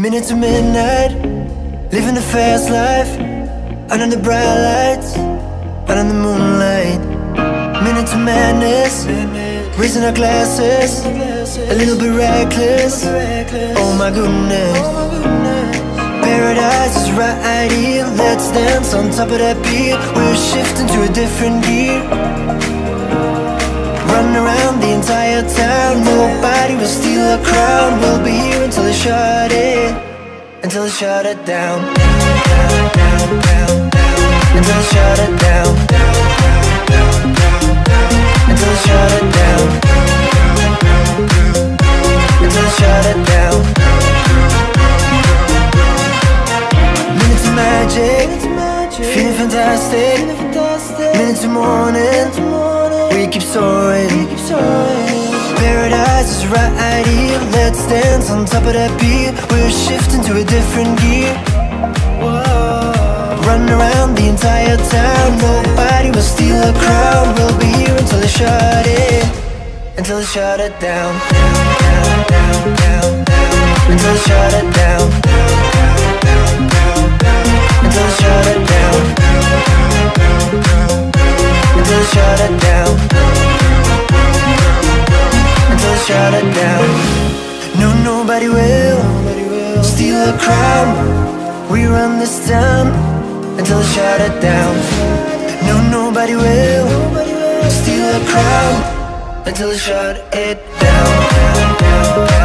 Minute to midnight, living the fast life. Under the bright lights, under the moonlight. Minute to madness, raising our glasses. A little bit reckless, oh my goodness. Paradise is right here, let's dance on top of that beat We're shifting to a different gear. Run around the entire town, nobody will steal our crown. We'll be here until they shut it, until they shut it down. Until they shut it down. Until they shut it down. Until they shut it down. Minutes of magic, feeling fantastic. Minutes of morning, we keep soaring Paradise is right here, let's dance on top of that beat. We're shifting to a different gear. Run around the entire town, nobody will steal our crown. We'll be here until they shut it, until they shut it down. Until they shut it down Our crown We run this town Until they shut it down. No, nobody will Steal our crown Until they shut it down shut it down